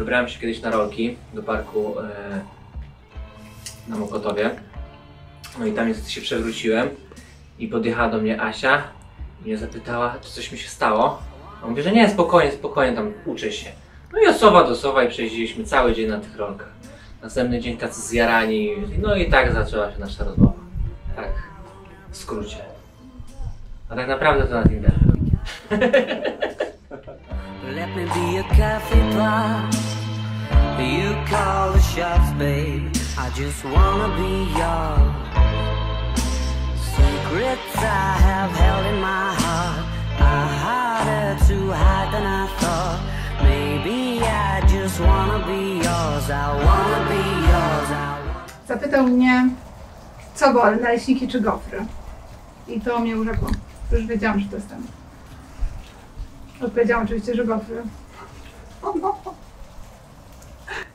Wybrałem się kiedyś na rolki do parku e, na Mokotowie. No i tam niestety się przewróciłem i podjechała do mnie Asia i mnie zapytała, czy coś mi się stało. A mówię, że nie, spokojnie, spokojnie, tam uczę się. No i od sowa do sowa i przejeździliśmy cały dzień na tych rolkach. Następny dzień tacy zjarani, no i tak zaczęła się nasza rozmowa. Tak, w skrócie. A tak naprawdę to na Tinderze. Let me be a coffee. You call the shots, babe. I just wanna be yours. Secrets I have held in my heart are harder to hide than I thought. Maybe I just wanna be yours. I wanna be yours. I Zapytał mnie, co wolę, naleśniki czy gofry. I to mnie urzekło. Już wiedziałam, że to jest ten. Odpowiedziałam oczywiście, że gofry.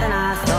something I